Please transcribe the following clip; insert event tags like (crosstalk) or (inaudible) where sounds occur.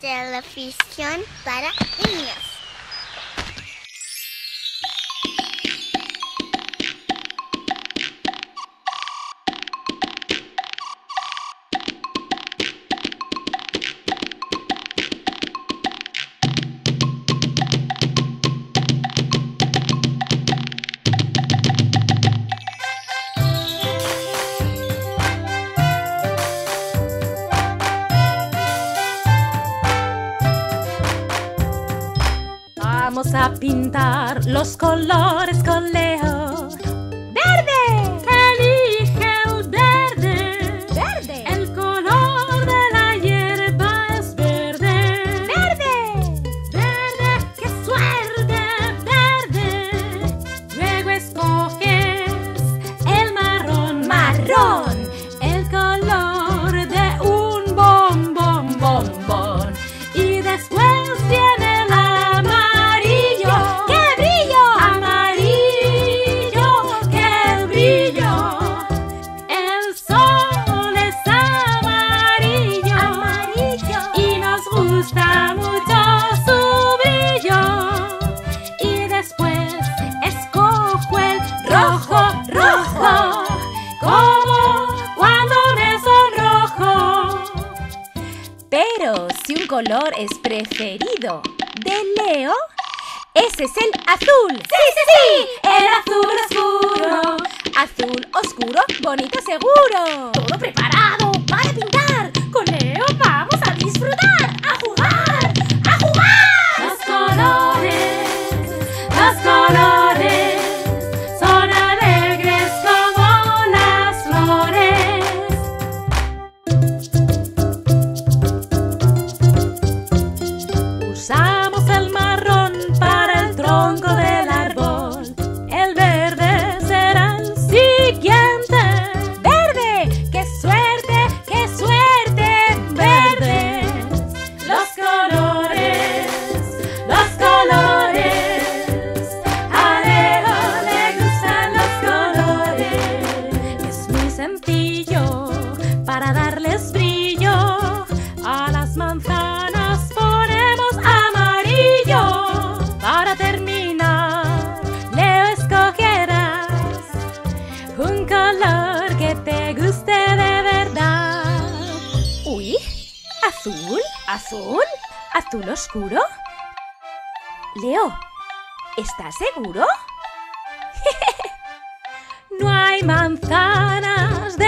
Televisión para niños. Vamos a pintar los colores con Leo. Gusta mucho su brillo. Y después escojo el rojo, rojo. Como cuando me sonrojo. Pero si un color es preferido de Leo, ese es el azul. ¡Sí, sí, sí! El azul oscuro. Azul oscuro, bonito seguro. Todo preparado para pintar. Sencillo para darles brillo. A las manzanas ponemos amarillo. Para terminar, Leo escogerás un color que te guste de verdad. Uy, azul, azul, azul oscuro. Leo, ¿estás seguro? (laughs) No hay manzanas de